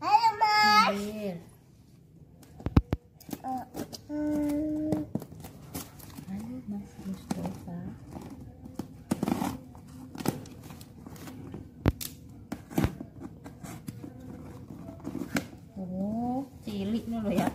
Halo, Mas. Ambil. Halo Mas Mustafa. Oh, cilik nih lo ya.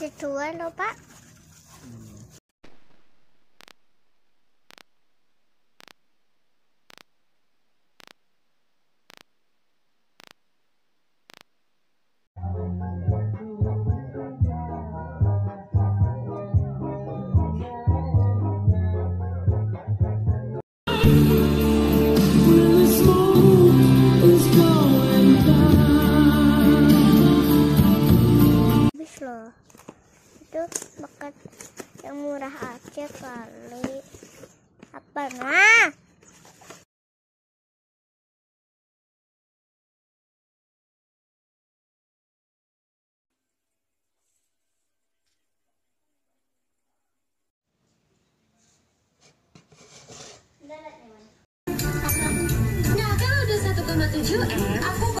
Dua loh, Pak. Aja kali. Apa nah? Nah, kalau udah 1,7 M, aku